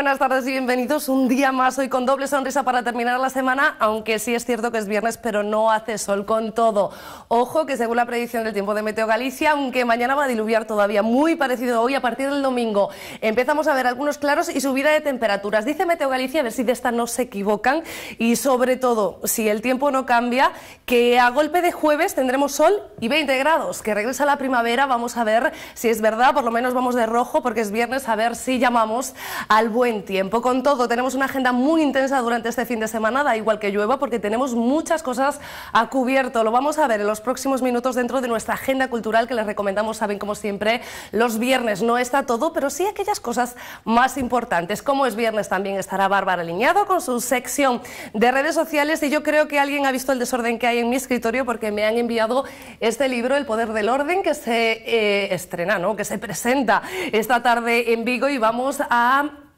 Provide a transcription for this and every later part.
Buenas tardes y bienvenidos un día más hoy con doble sonrisa para terminar la semana, aunque sí es cierto que es viernes, pero no hace sol con todo. Ojo que según la predicción del tiempo de Meteo Galicia, aunque mañana va a diluviar todavía muy parecido a hoy, a partir del domingo empezamos a ver algunos claros y subida de temperaturas. Dice Meteo Galicia, a ver si de esta no se equivocan y sobre todo, si el tiempo no cambia, que a golpe de jueves tendremos sol y 20 grados, que regresa la primavera, vamos a ver si es verdad, por lo menos vamos de rojo porque es viernes, a ver si llamamos al buen tiempo. Con todo, tenemos una agenda muy intensa durante este fin de semana, da igual que llueva, porque tenemos muchas cosas a cubierto. Lo vamos a ver en los próximos minutos dentro de nuestra agenda cultural que les recomendamos, saben, como siempre, los viernes. No está todo, pero sí aquellas cosas más importantes. Como es viernes, también estará Bárbara Liñado con su sección de redes sociales y yo creo que alguien ha visto el desorden que hay en mi escritorio porque me han enviado este libro, El Poder del Orden, que se eh, estrena, ¿no? que se presenta esta tarde en Vigo y vamos a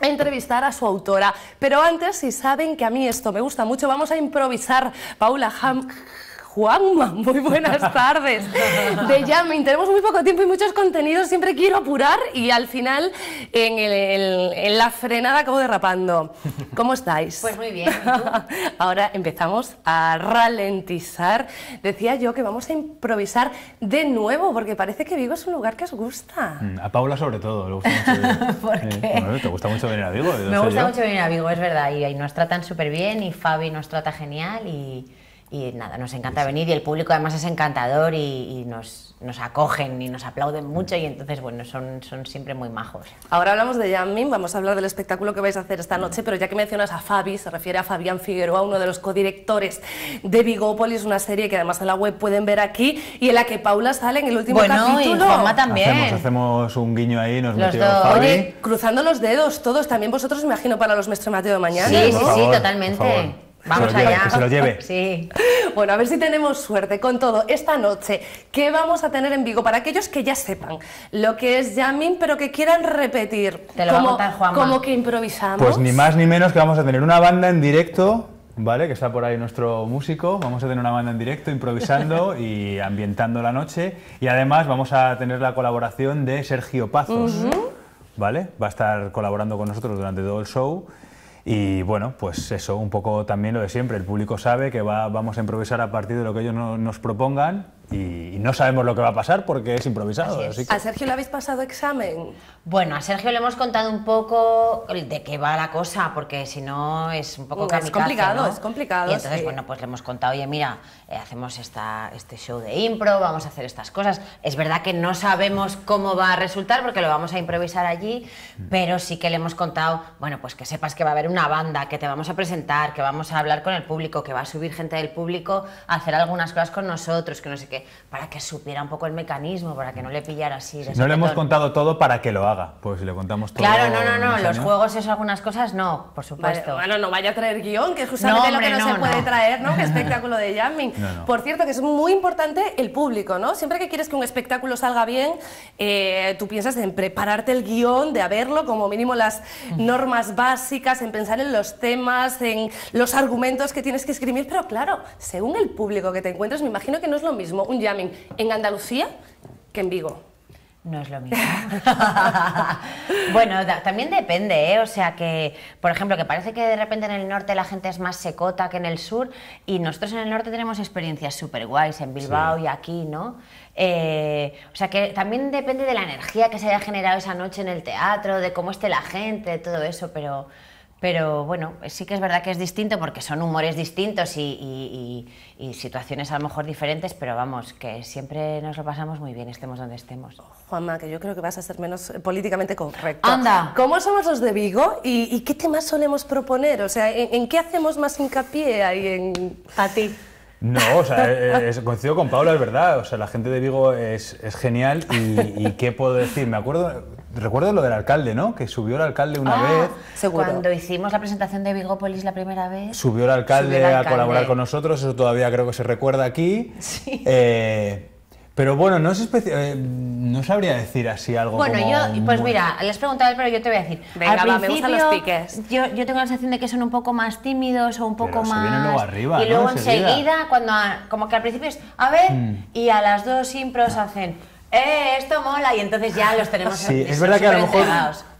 entrevistar a su autora. Pero antes, si saben que a mí esto me gusta mucho, vamos a improvisar. Paula Ham Juanma, muy buenas tardes. De Yamin, tenemos muy poco tiempo y muchos contenidos, siempre quiero apurar y al final en, la frenada acabo derrapando. ¿Cómo estáis? Pues muy bien. Ahora empezamos a ralentizar. Decía yo que vamos a improvisar de nuevo porque parece que Vigo es un lugar que os gusta. Mm, a Paula sobre todo, le gusta mucho. ¿Por qué? ¿Te gusta mucho venir a Vigo? Me gusta mucho venir a Vigo, es verdad, y nos tratan súper bien y Fabi nos trata genial y y nada, nos encanta venir y el público además es encantador y, nos, nos, acogen y nos aplauden mucho y entonces, bueno, son, son siempre muy majos. Ahora hablamos de Yamin, vamos a hablar del espectáculo que vais a hacer esta noche, pero ya que mencionas a Fabi, se refiere a Fabián Figueroa, uno de los codirectores de Vigópolis, una serie que además en la web pueden ver aquí y en la que Paula sale en el último bueno, capítulo. Y también. Hacemos, hacemos, un guiño ahí, nos los Fabi. Oye, cruzando los dedos todos, también vosotros, me imagino, para los Mestre Mateo de mañana. Sí, sí, sí, totalmente. Vamos allá. que se lo lleve. Sí. Bueno, a ver si tenemos suerte con todo. Esta noche, ¿qué vamos a tener en Vigo? Para aquellos que ya sepan lo que es jamming, pero que quieran repetir. Te lo como, va a contar Como que improvisamos. Pues ni más ni menos que vamos a tener una banda en directo ¿vale? Que está por ahí nuestro músico. Vamos a tener una banda en directo improvisando y ambientando la noche. Y además vamos a tener la colaboración de Sergio Pazos, ¿vale? Va a estar colaborando con nosotros durante todo el show. Y bueno, pues eso, un poco también lo de siempre. El público sabe que va, vamos a improvisar a partir de lo que ellos nos propongan y, no sabemos lo que va a pasar porque es improvisado. ¿A Sergio le habéis pasado examen? Bueno, a Sergio le hemos contado un poco de qué va la cosa, porque si no es un poco Es complicado, es complicado. Y entonces, bueno, pues le hemos contado, oye, mira, eh, hacemos esta, este show de impro, vamos a hacer estas cosas. Es verdad que no sabemos cómo va a resultar porque lo vamos a improvisar allí, pero sí que le hemos contado, bueno, pues que sepas que va a haber una banda, que te vamos a presentar, que vamos a hablar con el público, que va a subir gente del público a hacer algunas cosas con nosotros, que no sé qué para que supiera un poco el mecanismo, para que no le pillara así. no le hemos contado todo para que lo haga, pues si le contamos todo. Claro, no, no, no, los juegos, eso, algunas cosas, no, por supuesto. bueno, no vaya a traer guion, que es justamente lo que no, se puede traer, ¿no? Que espectáculo de jamming. Por cierto, que es muy importante el público, ¿no? Siempre que quieres que un espectáculo salga bien, eh, tú piensas en prepararte el guion, de haberlo, como mínimo las normas básicas, en pensar en los temas, en los argumentos que tienes que escribir, pero claro, según el público que te encuentres, me imagino que no es lo mismo un jamming en Andalucía que en Vigo. No es lo mismo. bueno, también depende, ¿eh? O sea que, por ejemplo, que parece que de repente en el norte la gente es más secota que en el sur y nosotros en el norte tenemos experiencias súper guays, en Bilbao y aquí, ¿no? Eh, o sea que también depende de la energía que se haya generado esa noche en el teatro, de cómo esté la gente, de todo eso, pero pero bueno, sí que es verdad que es distinto porque son humores distintos y, situaciones a lo mejor diferentes, pero vamos, que siempre nos lo pasamos muy bien, estemos donde estemos. Juanma, que yo creo que vas a ser menos políticamente correcto. ¡Anda! ¿Cómo somos los de Vigo y, qué temas solemos proponer? O sea, ¿en, qué hacemos más hincapié ahí en... a ti? No, o sea, eh, coincido con Paula, es verdad. O sea, la gente de Vigo es, es genial y, y, ¿qué puedo decir? Me acuerdo, Recuerdo lo del alcalde, ¿no? Que subió el alcalde una ah, vez. Seguro. Cuando hicimos la presentación de Vigopolis la primera vez. Subió el alcalde, a colaborar con nosotros, eso todavía creo que se recuerda aquí. Sí. Eh, pero bueno, no, es eh, no sabría decir así algo Bueno, yo, pues mira, les preguntado, pero yo te voy a decir. Venga, al principio, me los piques. Yo, yo, tengo la sensación de que son un poco más tímidos o un poco más. Se luego arriba, y luego enseguida, cuando como que al principio es, a ver, mm. y a las dos impros hacen ¡eh, esto mola! Y entonces ya los tenemos Sí, es verdad que a lo mejor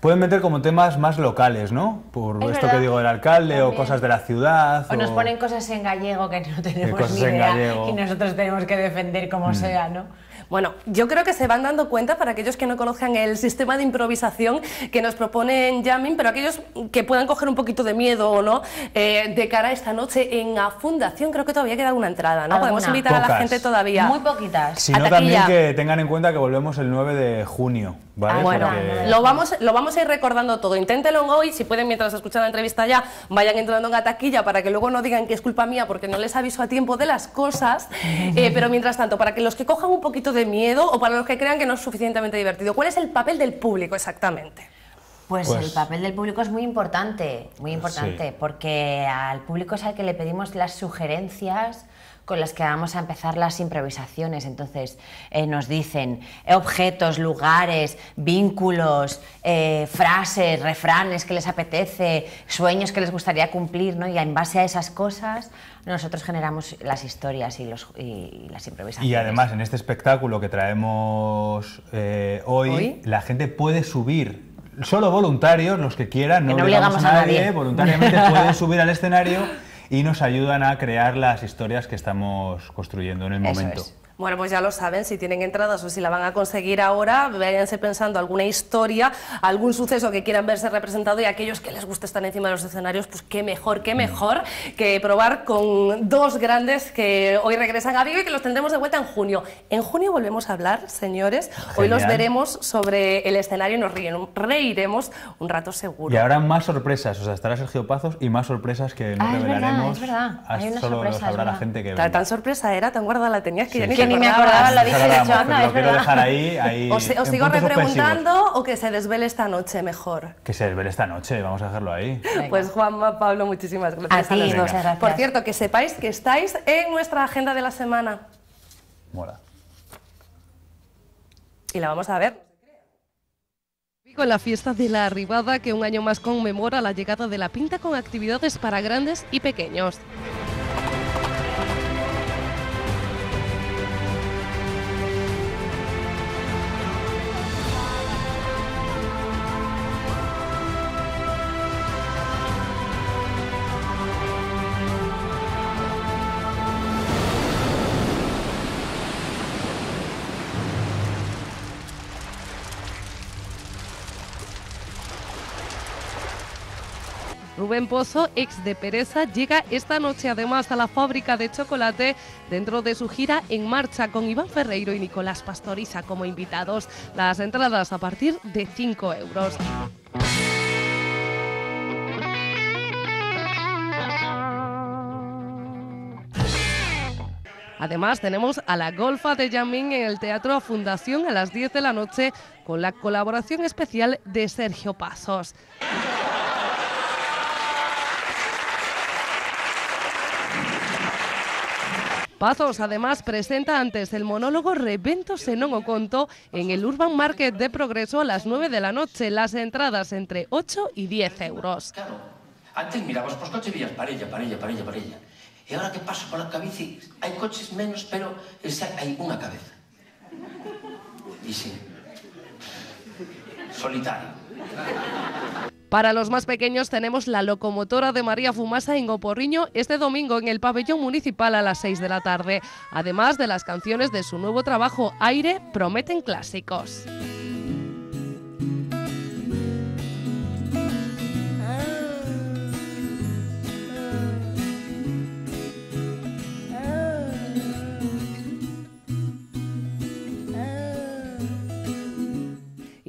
pueden meter como temas más locales, ¿no? Por Es esto verdad. que digo del alcalde o cosas de la ciudad. O nos ponen cosas en gallego que no tenemos cosas ni en idea gallego. Mm. y nosotros tenemos que defender como sea, ¿no? Bueno, yo creo que se van dando cuenta para aquellos que no conozcan el sistema de improvisación que nos proponen Jamming, pero aquellos que puedan coger un poquito de miedo o no, eh, de cara a esta noche en la Fundación, creo que todavía queda una entrada, ¿no? Podemos invitar a la gente todavía. Muy poquitas. Si no, también que tengan en cuenta que volvemos el 9 de junio, ¿vale? Ah, Bueno, Porque- lo vamos, lo vamos a ir recordando todo. Inténtenlo hoy, si pueden, mientras escuchan la entrevista ya, vayan entrando en la taquilla para que luego no digan que es culpa mía porque no les aviso a tiempo de las cosas. Eh, pero mientras tanto, para que los que cojan un poquito de miedo o para los que crean que no es suficientemente divertido, ¿cuál es el papel del público exactamente? Pues, Pues- el papel del público es muy importante, muy importante, Sí. porque al público es al que le pedimos las sugerencias con las que vamos a empezar las improvisaciones. Entonces, eh, nos dicen objetos, lugares, vínculos, eh, frases, refranes que les apetece, sueños que les gustaría cumplir, ¿no? Y en base a esas cosas, nosotros generamos las historias y, los, y las improvisaciones. Y además en este espectáculo que traemos eh, hoy, Hoy. la gente puede subir, solo voluntarios, los que quieran, no, Que no obligamos obligamos a a nadie, nadie. voluntariamente pueden subir al escenario y nos ayudan a crear las historias que estamos construyendo en el Eso momento. es. Bueno, pues ya lo saben, si tienen entradas o si la van a conseguir ahora, váyanse pensando alguna historia, algún suceso que quieran verse representado y aquellos que les guste estar encima de los escenarios, pues qué mejor, qué mejor que probar con dos grandes que hoy regresan a Vigo y que los tendremos de vuelta en junio. En junio volvemos a hablar, señores. Hoy los Genial. veremos sobre el escenario y nos ríen- reiremos un rato seguro. Y habrá más sorpresas, o sea, estará Sergio Pazos y más sorpresas que no Ah, es verdad, revelaremos. es verdad. Hay una solo sorpresa, sabrá la gente que Tan, tan sorpresa era, tan guardada la tenías que Sí, ya ni Que ni me acordaba, lo dije, de hecho, anda, es lo quiero verdad. dejar ahí, ahí Os, os sigo repreguntando o que se desvele esta noche mejor. Que se desvele esta noche, vamos a dejarlo ahí. Venga. Pues Juanma, Pablo, muchísimas gracias A ti, muchas gracias. Por cierto, que sepáis que estáis en nuestra agenda de la semana Mola. y la vamos a ver. Con la fiesta de la arribada que un año más conmemora la llegada de la pinta con actividades para grandes y pequeños. Rubén Pozo, ex de Pereza, llega esta noche además a la fábrica de chocolate dentro de su gira En Marcha con Iván Ferreiro y Nicolás Pastoriza como invitados. Las entradas a partir de 5 euros. Además, tenemos a la Golfa de Yamin en el Teatro Fundación a las 10 de la noche con la colaboración especial de Sergio Pasos. Pazos además presenta antes el monólogo Revento se non o conto en el Urban Market de Progreso a las 9 de la noche. Las entradas entre 8 y 10 euros. Claro, antes mirabas pos coches e vías parella, parella, parella, parella. E agora que paso pola cabici, hai coches menos, pero esa, hai unha cabeza. Sí. Solitario. Para los más pequeños tenemos la locomotora de María Fumasa en Oporriño este domingo en el pabellón municipal a las 6 de la tarde. Además de las canciones de su nuevo trabajo Aire, prometen clásicos.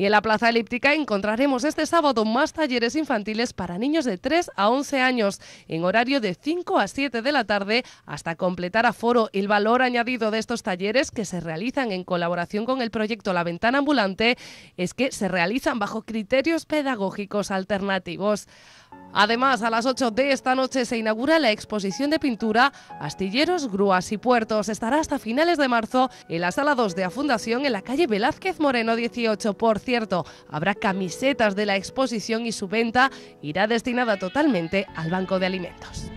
En la Plaza Elíptica encontraremos este sábado más talleres infantiles para niños de 3 a 11 años, en horario de 5 a 7 de la tarde, hasta completar aforo. El valor añadido de estos talleres, que se realizan en colaboración con el proyecto La Ventana Ambulante, es que se realizan bajo criterios pedagógicos alternativos. Además, a las 8 de esta noche se inaugura la exposición de pintura Astilleros, Grúas y Puertos. Estará hasta finales de marzo en la sala 2 de la Fundación en la calle Velázquez Moreno 18. Por cierto, habrá camisetas de la exposición y su venta irá destinada totalmente al Banco de Alimentos.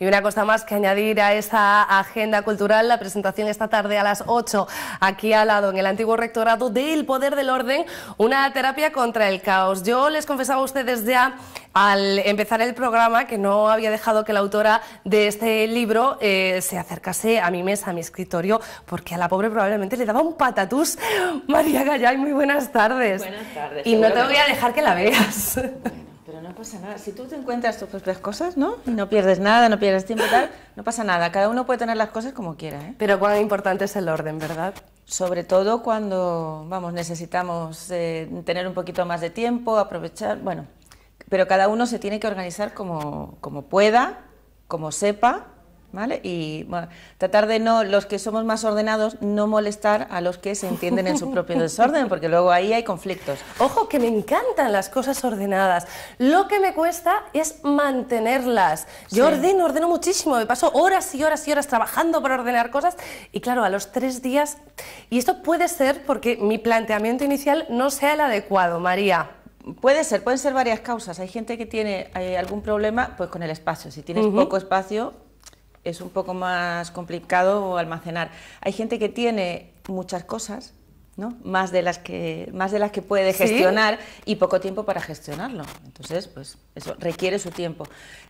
Y una cosa más que añadir a esa agenda cultural, la presentación esta tarde a las 8, aquí al lado, en el antiguo rectorado del Poder del Orden, una terapia contra el caos. Yo les confesaba a ustedes ya al empezar el programa que no había dejado que la autora de este libro eh, se acercase a mi mesa, a mi escritorio, porque a la pobre probablemente le daba un patatús. María Gallay, muy buenas tardes. Buenas tardes. Y no te voy a dejar que la veas. No pasa nada. Si tú te encuentras tus propias cosas, ¿no? Y no pierdes nada, no pierdes tiempo y tal, no pasa nada. Cada uno puede tener las cosas como quiera, ¿eh? Pero cuán importante es el orden, ¿verdad? Sobre todo cuando, vamos, necesitamos eh, tener un poquito más de tiempo, aprovechar, bueno, pero cada uno se tiene que organizar como, como pueda, como sepa, ¿vale? Y bueno, tratar de no, los que somos más ordenados, no molestar a los que se entienden en su propio desorden, porque luego ahí hay conflictos. Ojo, que me encantan las cosas ordenadas. Lo que me cuesta es mantenerlas. Yo Sí. ordeno, ordeno muchísimo. Me paso horas y horas y horas trabajando para ordenar cosas. Y claro, a los tres días. Y esto puede ser porque mi planteamiento inicial no sea el adecuado, María. Puede ser, pueden ser varias causas. Hay gente que tiene eh, algún problema pues con el espacio. Si tienes poco espacio, es un poco más complicado almacenar. Hay gente que tiene muchas cosas, ¿no? Más de las que más de las que puede Sí. gestionar y poco tiempo para gestionarlo. Entonces, pues eso requiere su tiempo.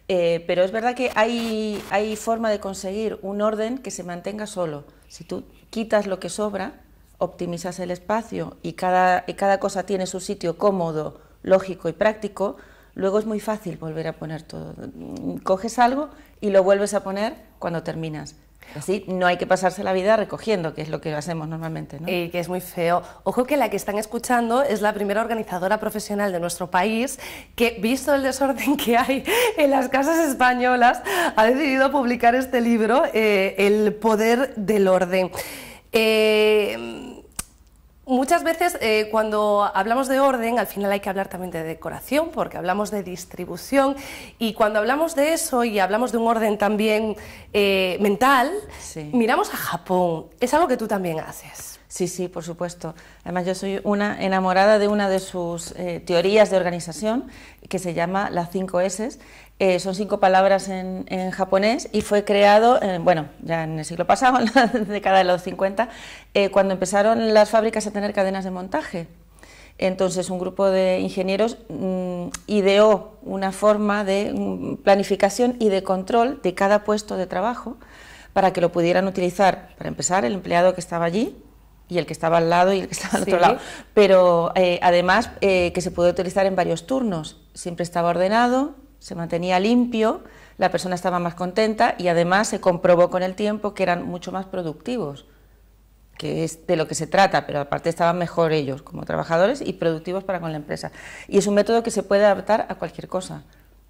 Eh, pero es verdad que hay hay forma de conseguir un orden que se mantenga solo. Si tú quitas lo que sobra, optimizas el espacio y cada, y cada cosa tiene su sitio cómodo, lógico y práctico, luego es muy fácil volver a poner todo. Coges algo y lo vuelves a poner cuando terminas. Así no hay que pasarse la vida recogiendo, que es lo que hacemos normalmente. ¿no? Y que es muy feo. Ojo que la que están escuchando es la primera organizadora profesional de nuestro país que, visto el desorden que hay en las casas españolas, ha decidido publicar este libro, eh, El poder del orden. Eh, Muchas veces eh, cuando hablamos de orden, al final hay que hablar también de decoración, porque hablamos de distribución, y cuando hablamos de eso y hablamos de un orden también eh, mental, Sí. miramos a Japón. Es algo que tú también haces. Sí, sí, por supuesto. Además, yo soy una enamorada de una de sus eh, teorías de organización que se llama las cinco S. Eh, son cinco palabras en, en japonés y fue creado, eh, bueno, ya en el siglo pasado, en la década de los 50, eh, cuando empezaron las fábricas a tener cadenas de montaje. Entonces, un grupo de ingenieros mm, ideó una forma de mm, planificación y de control de cada puesto de trabajo para que lo pudieran utilizar, para empezar, el empleado que estaba allí y el que estaba al lado y el que estaba al Sí. otro lado. Pero eh, además eh, que se puede utilizar en varios turnos. Siempre estaba ordenado, se mantenía limpio, la persona estaba más contenta y además se comprobó con el tiempo que eran mucho más productivos que es de lo que se trata, pero aparte estaban mejor ellos como trabajadores y productivos para con la empresa. Y es un método que se puede adaptar a cualquier cosa.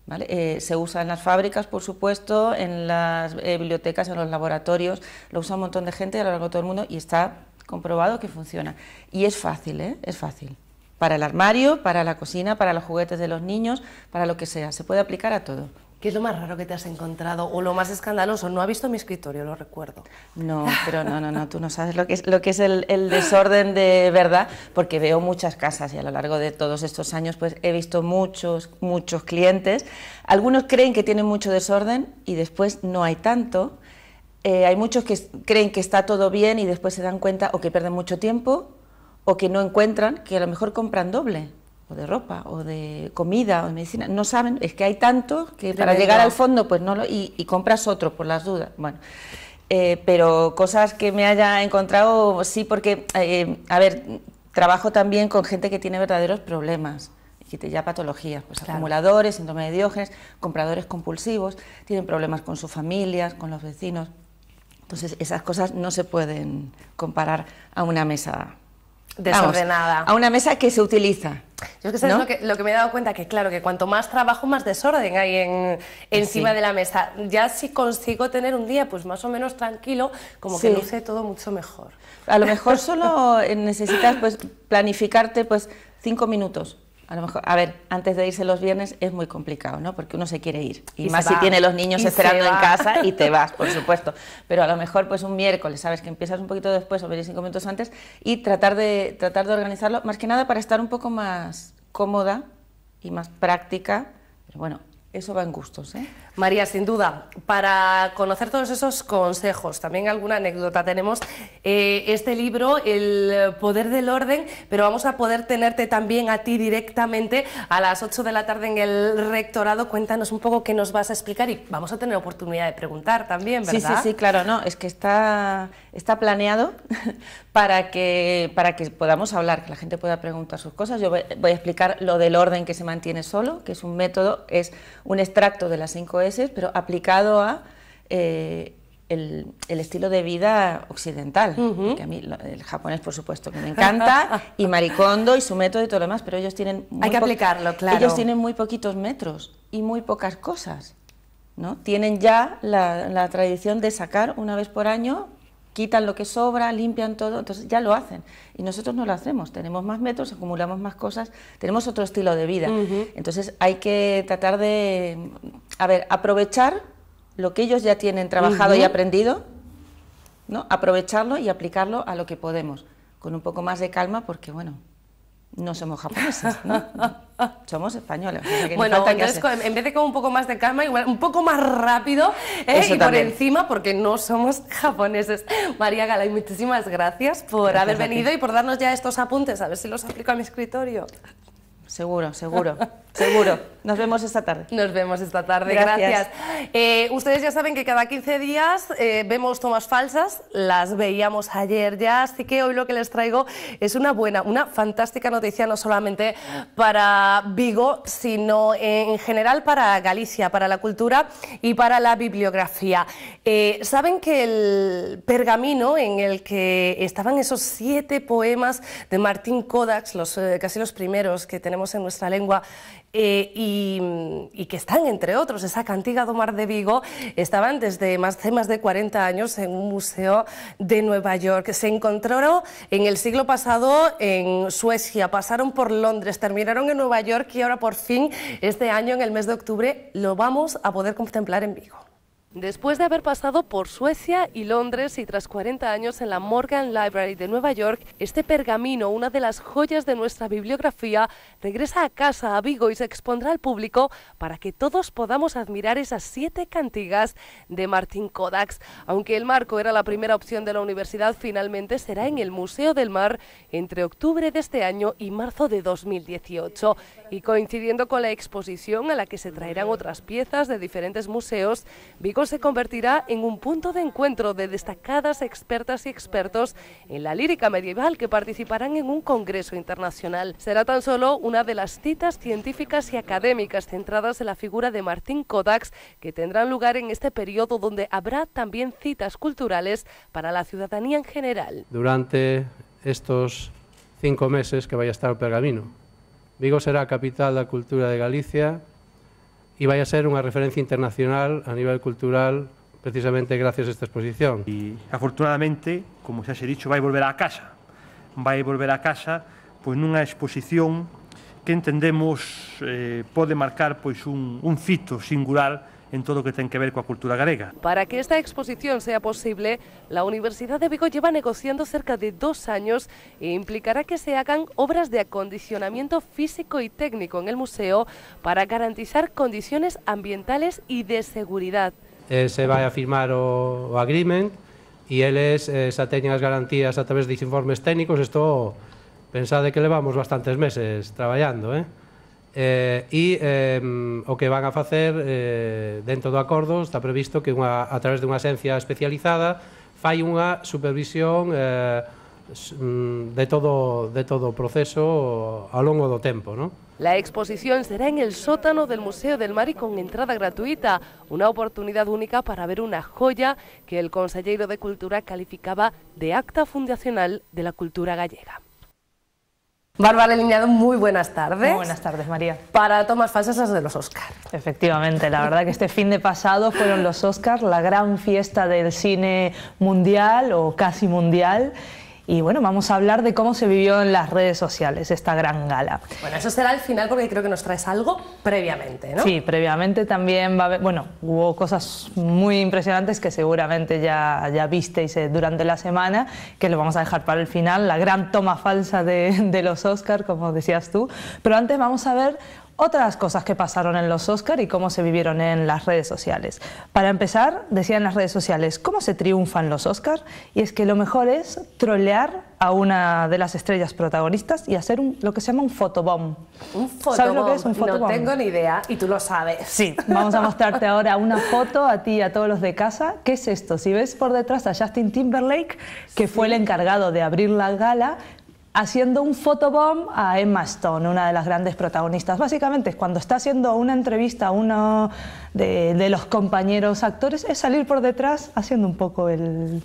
¿vale? Eh, se usa en las fábricas, por supuesto, en las eh, bibliotecas, en los laboratorios, lo usa un montón de gente a lo largo de todo el mundo y está comprobado que funciona. Y es fácil, ¿eh? es fácil. Para el armario, para la cocina, para los juguetes de los niños, para lo que sea, se puede aplicar a todo. ¿Qué es lo más raro que te has encontrado o lo más escandaloso? No ha visto mi escritorio, lo recuerdo. No, pero no, no, no, tú no sabes lo que es, lo que es el, el desorden de verdad, porque veo muchas casas y a lo largo de todos estos años pues he visto muchos, muchos clientes. Algunos creen que tienen mucho desorden y después no hay tanto. Eh, hay muchos que creen que está todo bien y después se dan cuenta o que pierden mucho tiempo o que no encuentran, que a lo mejor compran doble, o de ropa, o de comida, o de medicina. No saben, es que hay tanto que para llegar al fondo pues no lo, y, y compras otro por las dudas. Bueno, eh, pero cosas que me haya encontrado, sí, porque, eh, a ver, trabajo también con gente que tiene verdaderos problemas, ya patologías, pues Claro. acumuladores, síndrome de Diógenes, compradores compulsivos, tienen problemas con sus familias, con los vecinos. Entonces, esas cosas no se pueden comparar a una mesa vamos, Desordenada. a una mesa que se utiliza. Yo es que sabes ¿no? lo, que, lo que me he dado cuenta, que claro, que cuanto más trabajo, más desorden hay en, encima Sí. de la mesa. Ya si consigo tener un día pues más o menos tranquilo, como que Sí. luce todo mucho mejor. A lo mejor solo eh, necesitas pues planificarte pues cinco minutos. A lo mejor, a ver, antes de irse los viernes es muy complicado, ¿no? Porque uno se quiere ir. Y, Y más si tiene los niños Y esperando en casa y te vas, por supuesto. Pero a lo mejor pues un miércoles, sabes que empiezas un poquito después o 25 minutos antes y tratar de tratar de organizarlo más que nada para estar un poco más cómoda y más práctica. Pero bueno, eso va en gustos, ¿eh? María, sin duda, para conocer todos esos consejos, también alguna anécdota, tenemos eh, este libro, El Poder del Orden, pero vamos a poder tenerte también a ti directamente a las 8 de la tarde en el rectorado. Cuéntanos un poco qué nos vas a explicar y vamos a tener oportunidad de preguntar también, ¿verdad? Sí, sí, sí, claro, no, es que está, está planeado para que, para que podamos hablar, que la gente pueda preguntar sus cosas. Yo voy, a explicar lo del orden que se mantiene solo, que es un método, es un extracto de las 5 pero aplicado a eh, el, estilo de vida occidental. a mí el japonés, por supuesto, que me encanta, y Maricondo y su método y todo lo demás, pero ellos tienen... Hay que aplicarlo, claro. Ellos tienen muy poquitos metros y muy pocas cosas. ¿no? Tienen ya la, la tradición de sacar una vez por año quitan lo que sobra, limpian todo, entonces ya lo hacen. Y nosotros no lo hacemos, tenemos más metros, acumulamos más cosas, tenemos otro estilo de vida. Entonces hay que tratar de, a ver, aprovechar lo que ellos ya tienen trabajado y aprendido, ¿no? aprovecharlo y aplicarlo a lo que podemos, con un poco más de calma, porque bueno, no somos japoneses, ¿no? somos españoles. bueno, entonces en vez de con un poco más de calma, igual un poco más rápido ¿eh? y por encima, porque no somos japoneses. María Galay, muchísimas gracias por haber venido y por darnos ya estos apuntes, a ver si los aplico a mi escritorio. Seguro, seguro, seguro. Nos vemos esta tarde. Nos vemos esta tarde, gracias. Eh, ustedes ya saben que cada 15 días eh, vemos tomas falsas, las veíamos ayer ya, así que hoy lo que les traigo es una buena, una fantástica noticia, no solamente para Vigo, sino en general para Galicia, para la cultura y para la bibliografía. Eh, saben que el pergamino en el que estaban esos siete poemas de Martín Kodaks, los, casi los primeros que tenemos en nuestra lengua eh, y, que están, entre otros, esa cantiga do Mar de Vigo, estaban desde más, hace más de 40 años en un museo de Nueva York. Se encontraron en el siglo pasado en Suecia, pasaron por Londres, terminaron en Nueva York y ahora por fin, este año, en el mes de octubre, lo vamos a poder contemplar en Vigo. Después de haber pasado por Suecia y Londres y tras 40 años en la Morgan Library de Nueva York, este pergamino, una de las joyas de nuestra bibliografía, regresa a casa a Vigo y se expondrá al público para que todos podamos admirar esas siete cantigas de Martin Kodaks. Aunque el marco era la primera opción de la universidad, finalmente será en el Museo del Mar entre octubre de este año y marzo de 2018. Y coincidiendo con la exposición a la que se traerán otras piezas de diferentes museos, Vigo se convertirá en un punto de encuentro de destacadas expertas y expertos en la lírica medieval que participarán en un congreso internacional. Será tan solo una de las citas científicas y académicas centradas en la figura de Martín Kodaks que tendrán lugar en este periodo donde habrá también citas culturales para la ciudadanía en general. Durante estos cinco meses que vaya a estar pergamino. Vigo será capital de la cultura de Galicia e vai a ser unha referencia internacional a nivel cultural precisamente gracias a esta exposición. E afortunadamente, como xa se dicho, vai volver á casa. Vai volver á casa pois nunha exposición que entendemos eh, pode marcar pois un, un fito singular en todo lo que tiene que ver con la cultura galega. Para que esta exposición sea posible, la Universidad de Vigo lleva negociando cerca de dos años e implicará que se hagan obras de acondicionamiento físico y técnico en el museo para garantizar condiciones ambientales y de seguridad. Eh, se va a firmar o, o agreement e eles eh, xa teñen as garantías a través de informes técnicos, isto pensade que levamos bastantes meses traballando, eh? eh, e eh, o que van a facer eh, dentro do acordo está previsto que unha, a través dunha esencia especializada fai unha supervisión eh, mm, de todo de todo o proceso ao longo do tempo, ¿no? La exposición será en el sótano del Museo del Mar y con entrada gratuita, una oportunidad única para ver una joya que el consejero de Cultura calificaba de acta fundacional de la cultura gallega. Bárbara Liñado, muy buenas tardes. Muy buenas tardes, María. Para tomas falsas las de los Oscars. Efectivamente, la verdad que este fin de pasado fueron los Oscars, la gran fiesta del cine mundial o casi mundial y bueno, vamos a hablar de cómo se vivió en las redes sociales esta gran gala. Bueno, eso será al final porque creo que nos traes algo previamente, ¿no? Sí, previamente también va a haber, bueno, hubo cosas muy impresionantes que seguramente ya, ya visteis eh, durante la semana, que lo vamos a dejar para el final, la gran toma falsa de, de los Oscars, como decías tú. Pero antes vamos a ver otras cosas que pasaron en los Oscar y cómo se vivieron en las redes sociales. Para empezar, decían en las redes sociales, ¿cómo se triunfan los Oscar? Y es que lo mejor es trolear a una de las estrellas protagonistas y hacer un- lo que se llama un fotobomb. Un ¿Sabes lo que es un fotobomb? No tengo ni idea y tú lo sabes. Sí, vamos a mostrarte ahora una foto a ti y a todos los de casa. ¿Qué es esto? Si ves por detrás a Justin Timberlake, que fue el encargado de abrir la gala, haciendo un photobomb a Emma Stone, una de las grandes protagonistas. Básicamente, cuando está haciendo una entrevista a uno de, de los compañeros actores, es salir por detrás haciendo un poco el,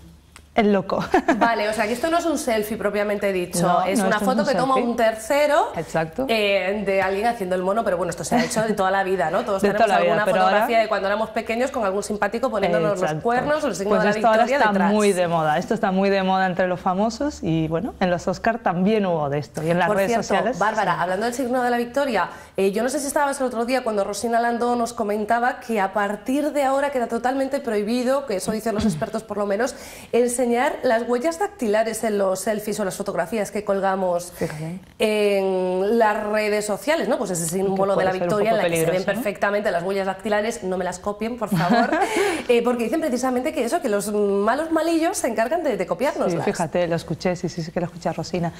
el loco. Vale, o sea que esto no es un selfie propiamente dicho, No, es no, una es foto un que toma un tercero Exacto. eh, de alguien haciendo el mono, pero bueno, esto se ha hecho de toda la vida, ¿no? Todos De tenemos toda la vida, alguna fotografía ahora- de cuando éramos pequeños con algún simpático poniéndonos los cuernos o el signo pues de la esto ahora está detrás. muy de moda. Esto está muy de moda entre los famosos y bueno, en los Oscar también hubo de esto. Y en las Por redes cierto, sociales. Bárbara, hablando del signo de la victoria, eh, yo no sé si estabas el otro día cuando Rosina Landó nos comentaba que a partir de ahora queda totalmente prohibido, que eso dicen los expertos por lo menos, enseñar las huellas dactilares en los selfies o las fotografías que colgamos Fíjate. en las redes sociales, ¿no? Pues ese símbolo de la victoria en la que se ven peligroso, ¿no? perfectamente las huellas dactilares, no me las copien, por favor, eh, porque dicen precisamente que eso, que los malos malillos se encargan de, de copiarnos. Sí, fíjate, lo escuché, sí, sí, sí que lo escuché a Rosina.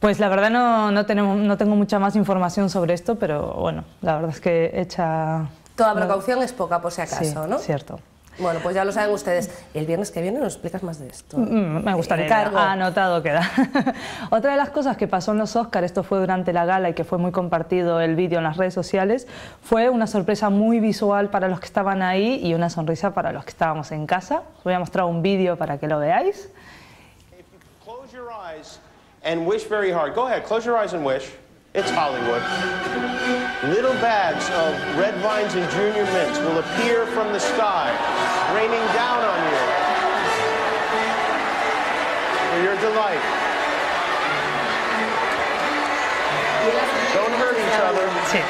Pues la verdad no, no, tenemos, no tengo mucha más información sobre esto, pero bueno, la verdad es que hecha... Toda precaución es poca, por si acaso, sí, ¿no? cierto. Bueno, pues ya lo saben ustedes. El viernes que viene nos explicas más de esto. Mm, Me gustaría. Anotado queda. Otra de las cosas que pasó en los Oscars, esto fue durante la gala y que fue muy compartido el vídeo en las redes sociales, fue una sorpresa muy visual para los que estaban ahí y una sonrisa para los que estábamos en casa. Os voy a mostrar un vídeo para que lo veáis. Close your eyes and wish very hard. Go ahead, close your eyes and wish. It's Hollywood. Little bags of red vines and junior mints will appear from the sky, raining down on you. For your delight. Don't hurt each other. Sí.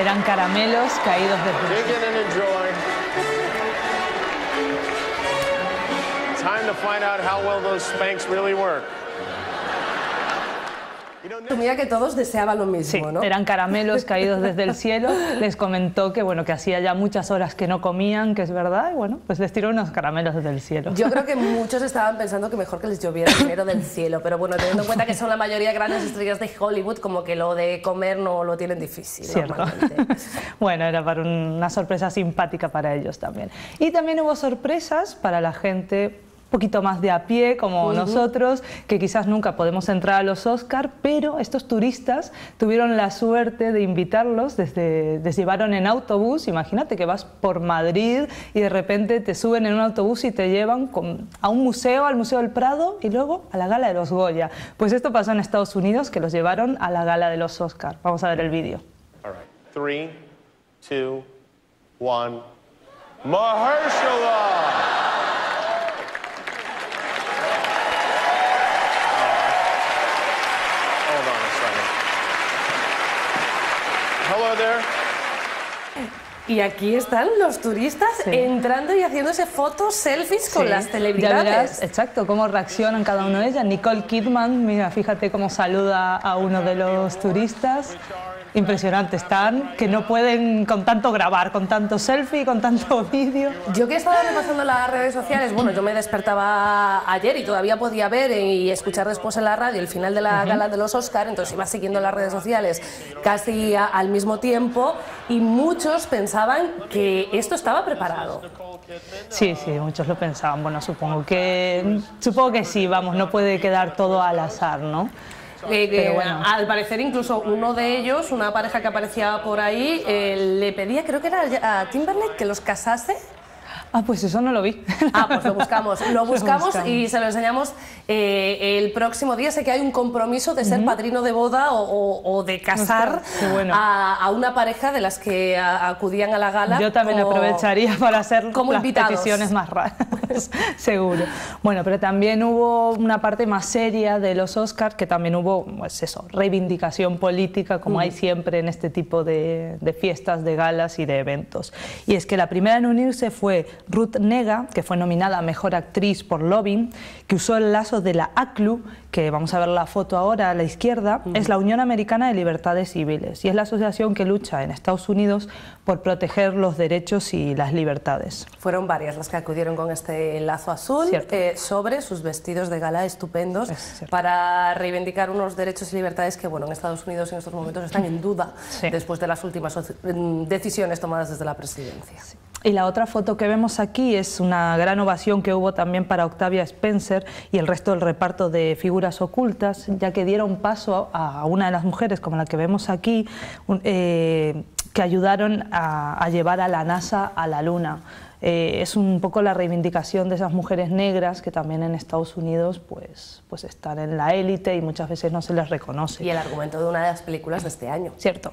Eran caramelos caídos el Dig in and enjoy. Time to find out how well those spanks really work. You know, Mira que todos deseaban lo mismo, Sí, ¿no? eran caramelos caídos desde el cielo. Les comentó que bueno que hacía ya muchas horas que no comían, que es verdad, y bueno, pues les tiró unos caramelos desde el cielo. Yo creo que muchos estaban pensando que mejor que les lloviera dinero del cielo, pero bueno, teniendo en cuenta que son la mayoría grandes estrellas de Hollywood, como que lo de comer no lo tienen difícil. Cierto. bueno, era para un- una sorpresa simpática para ellos también. Y también hubo sorpresas para la gente poquito más de a pie, como nosotros, que quizás nunca podemos entrar a los Oscar, pero estos turistas tuvieron la suerte de invitarlos, desde, les llevaron en autobús, imagínate que vas por Madrid y de repente te suben en un autobús y te llevan con- a un museo, al Museo del Prado y luego a la gala de los Goya. Pues esto pasó en Estados Unidos, que los llevaron a la gala de los Oscar. Vamos a ver el vídeo. All right. Three, two, one. Mahershala! Y aquí están los turistas Sí. entrando y haciéndose fotos, selfies con Sí, las Ya celebridades. verás, exacto, cómo reaccionan cada uno de ellas. Nicole Kidman, mira, fíjate cómo saluda a uno de los turistas. Impresionante, están que no pueden con tanto grabar, con tanto selfie, con tanto vídeo. Yo que he estado repasando las redes sociales, bueno, yo me despertaba ayer y todavía podía ver y escuchar después en la radio el final de la gala de los Oscar, entonces iba siguiendo las redes sociales casi a- al mismo tiempo y muchos pensaban que esto estaba preparado. Sí, sí, muchos lo pensaban. Bueno, supongo que supongo que sí, vamos, no puede quedar todo al azar, ¿no? Eh, eh, bueno. Al parecer, incluso uno de ellos, una pareja que aparecía por ahí, eh, le pedía, creo que era a Timberlake, que los casase. Ah, pues eso no lo vi. Ah, pues lo buscamos. Lo buscamos buscamos. y se lo enseñamos eh, el próximo día. Sé que hay un compromiso de ser padrino de boda o, o- o de casar Ostras, qué bueno. a, a una pareja de las que a- acudían a la gala. Yo también como- aprovecharía para hacer como las invitados. peticiones más raras, seguro. Bueno, pero también hubo una parte más seria de los Oscars, que también hubo, pues eso, reivindicación política, como hay siempre en este tipo de, de fiestas, de galas y de eventos. Y es que la primera en unirse fue Ruth Nega, que fue nominada a Mejor Actriz por Loving, que usó el lazo de la ACLU, que vamos a ver la foto ahora a la izquierda, es la Unión Americana de Libertades Civiles y es la asociación que lucha en Estados Unidos por proteger los derechos y las libertades. Fueron varias las que acudieron con este lazo azul eh, sobre sus vestidos de gala estupendos para reivindicar unos derechos y libertades que, bueno, en Estados Unidos en estos momentos están en duda después de las últimas mm, decisiones tomadas desde la presidencia. Y la otra foto que vemos aquí es una gran ovación que hubo también para Octavia Spencer y el resto del reparto de figuras ocultas, ya que dieron paso a una de las mujeres, como la que vemos aquí, eh, que ayudaron a llevar a la NASA a la Luna. Eh, es un poco la reivindicación de esas mujeres negras que también en Estados Unidos pues, pues están en la élite y muchas veces no se les reconoce. Y el argumento de una de las películas de este año. Cierto.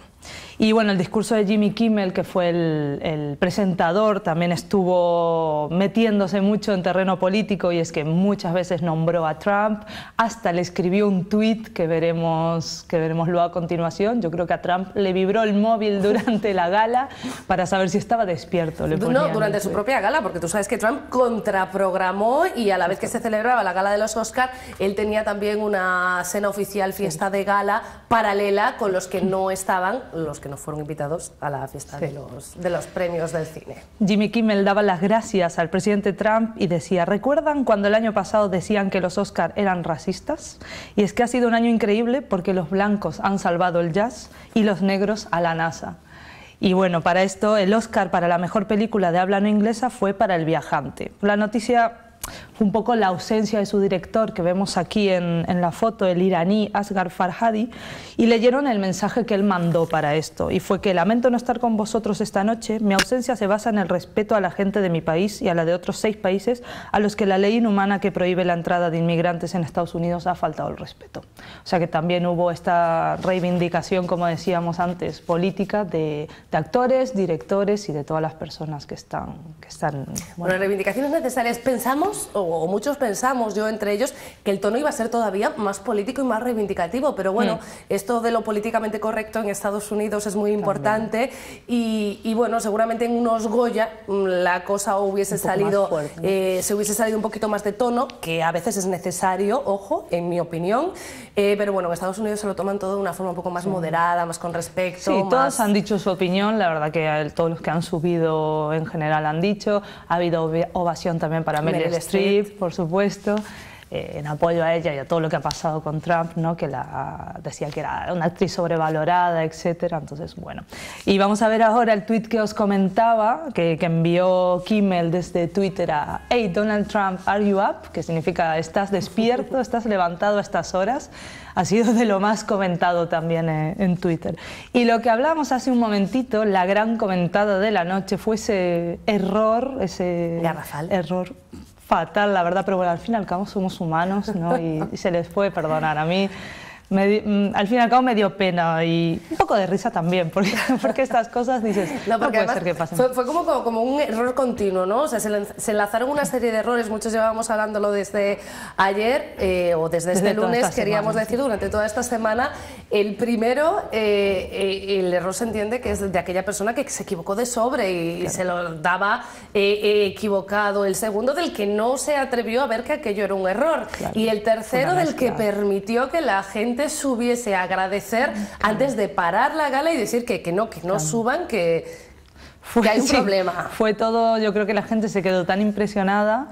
Y bueno, el discurso de Jimmy Kimmel, que fue el, el presentador, también estuvo metiéndose mucho en terreno político y es que muchas veces nombró a Trump, hasta le escribió un tweet que veremos, que veremos luego a continuación. Yo creo que a Trump le vibró el móvil durante la gala para saber si estaba despierto. Le no, durante su propia gala, porque tú sabes que Trump contraprogramó y a la vez que se celebraba la gala de los Oscars, él tenía también una cena oficial, fiesta de gala paralela con los que no estaban, los que no fueron invitados a la fiesta de, los, de los premios del cine. Jimmy Kimmel daba las gracias al presidente Trump y decía, ¿recuerdan cuando el año pasado decían que los Oscars eran racistas? Y es que ha sido un año increíble porque los blancos han salvado el jazz y los negros a la NASA. Y bueno, para esto el Oscar para la mejor película de habla no inglesa fue para El viajante. La noticia un poco la ausencia de su director que vemos aquí en, la foto, el iraní Asghar Farhadi, y leyeron el mensaje que él mandó para esto, y fue que lamento no estar con vosotros esta noche, mi ausencia se basa en el respeto a la gente de mi país y a la de otros seis países a los que la ley inhumana que prohíbe la entrada de inmigrantes en Estados Unidos ha faltado el respeto. O sea que también hubo esta reivindicación, como decíamos antes, política de, actores, directores y de todas las personas que están... Que están bueno, reivindicaciones necesarias. Pensamos, o muchos pensamos, yo entre ellos, que el tono iba a ser todavía más político y más reivindicativo, pero bueno, mm. esto de lo políticamente correcto en Estados Unidos es muy importante. Y, bueno, seguramente en unos Goya mm, la cosa hubiese salido, eh, se hubiese salido un poquito más de tono, que a veces es necesario, ojo, en mi opinión, eh, pero bueno, en Estados Unidos se lo toman todo de una forma un poco más moderada, más con respeto. Sí, todos han dicho su opinión, la verdad que todos los que han subido en general han dicho, ha habido ovación también para Meryl, Streep por supuesto. Eh, en apoyo a ella y a todo lo que ha pasado con Trump, ¿no? que la, decía que era una actriz sobrevalorada, etcétera. Entonces, bueno. Y vamos a ver ahora el tweet que os comentaba, que, que, envió Kimmel desde Twitter a Hey Donald Trump, are you up? Que significa estás despierto, estás levantado a estas horas. Ha sido de lo más comentado también eh, en Twitter. Y lo que hablamos hace un momentito, la gran comentada de la noche, fue ese error, ese error fatal, la verdad, pero bueno, al fin y al cabo somos humanos ¿no? y, y se les puede perdonar. A mí Mm, al fin y al cabo me dio pena y un poco de risa también, porque, porque estas cosas dices, no, puede ser que pasen. Fue, como, como, un error continuo, ¿no? O sea, se, enlazaron una serie de errores, muchos llevábamos hablándolo desde ayer eh, o desde este lunes, queríamos decir, durante toda esta semana. El primero, eh, eh, el error se entiende que es de aquella persona que se equivocó de sobre y, se lo daba equivocado. El segundo, del que no se atrevió a ver que aquello era un error. Y el tercero, del que permitió que la gente subiese a agradecer antes de parar la gala y decir que, que no, que no suban, que, fue, hay un problema. Fue todo, yo creo que la gente se quedó tan impresionada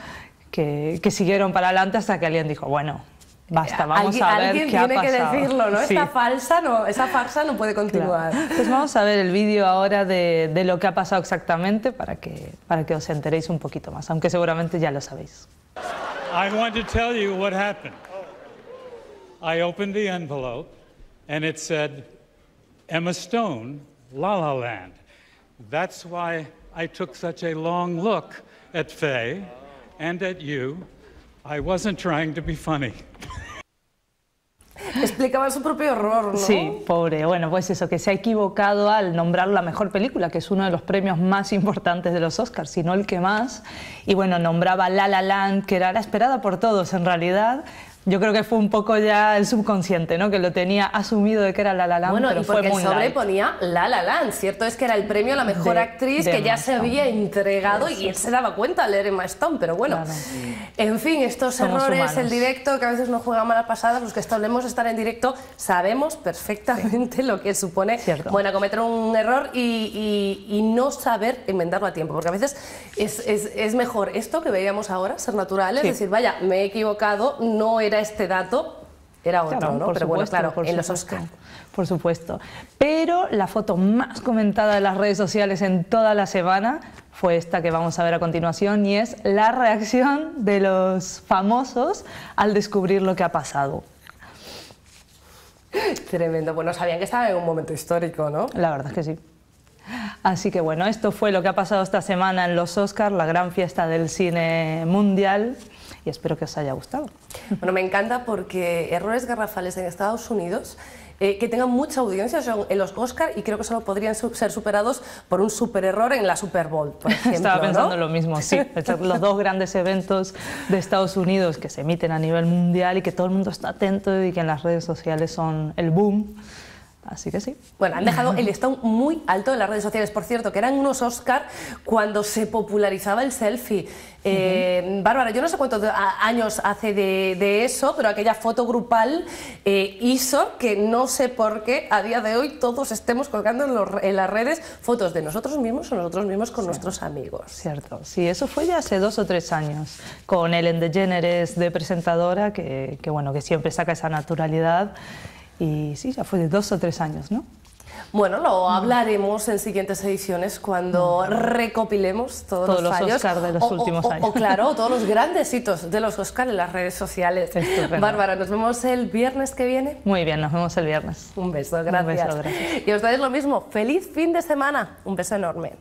que, que siguieron para adelante hasta que alguien dijo, bueno, Basta, vamos a ver alguien qué ha tiene que decirlo, ¿no? Esta falsa no, esa farsa no puede continuar. Pues vamos a ver el vídeo ahora de, de, lo que ha pasado exactamente para que, para que os enteréis un poquito más, aunque seguramente ya lo sabéis. I want to tell you what happened. I opened the envelope and it said, Emma Stone, La La Land. That's why I took such a long look at Faye and at you. I wasn't trying to be funny. Explicaba su propio error, ¿no? Sí, pobre. Bueno, pues eso, que se ha equivocado al nombrar la mejor película, que es uno de los premios más importantes de los Oscars, si no el que más. Y bueno, nombraba La La Land, que era la esperada por todos en realidad, Yo creo que fue un poco ya el subconsciente, ¿no? Que lo tenía asumido de que era La La Land, Bueno, pero y fue porque el muy sobre ponía La La Land, cierto es que era el premio a la mejor De- actriz de que ya Emma se Stone. había entregado y él se daba cuenta al leer Emma Stone, pero bueno, Claro. en fin, estos Somos errores, humanos. el directo que a veces nos juega malas pasadas, los que solemos estar en directo sabemos perfectamente lo que supone Cierto. bueno, cometer un error y, y- y no saber enmendarlo a tiempo, porque a veces es, es- es mejor esto que veíamos ahora, ser natural, es Sí. decir, vaya, me he equivocado, no era este dato, era otro, Claro, ¿no? por Pero bueno, supuesto, claro, por en los Oscar. Por supuesto. Pero la foto más comentada de las redes sociales en toda la semana fue esta que vamos a ver a continuación y es la reacción de los famosos al descubrir lo que ha pasado. Tremendo. Bueno, sabían que estaba en un momento histórico, ¿no? La verdad es que sí. Así que bueno, esto fue lo que ha pasado esta semana en los Oscars, la gran fiesta del cine mundial, y espero que os haya gustado. Bueno, me encanta porque errores garrafales en Estados Unidos eh, que tengan mucha audiencia son en los Oscar y creo que solo podrían ser superados por un super error en la Super Bowl, por ejemplo. Estaba pensando ¿no? lo mismo, sí. Los dos grandes eventos de Estados Unidos que se emiten a nivel mundial y que todo el mundo está atento y que en las redes sociales son el boom. Así que sí. Bueno, han dejado el listón muy alto en las redes sociales. Por cierto, que eran unos Oscar cuando se popularizaba el selfie. Eh, Bárbara, yo no sé cuántos años hace de, de eso, pero aquella foto grupal eh, hizo que no sé por qué a día de hoy todos estemos colgando en, los- en las redes fotos de nosotros mismos o nosotros mismos con nuestros amigos. Cierto, sí, eso fue ya hace dos o tres años, con Ellen DeGeneres de presentadora, que, que, bueno, que siempre saca esa naturalidad. Y sí, ya fue de dos o tres años, ¿no? Bueno, lo hablaremos en siguientes ediciones cuando recopilemos todos, Todos los los fallos. Oscar de los o, o- últimos o- años. O, claro, todos los grandes hitos de los Oscar en las redes sociales. Estupendo. Bárbara, nos vemos el viernes que viene. Muy bien, nos vemos el viernes. Un beso, gracias. beso, gracias. Y a ustedes lo mismo. Feliz fin de semana. Un beso enorme.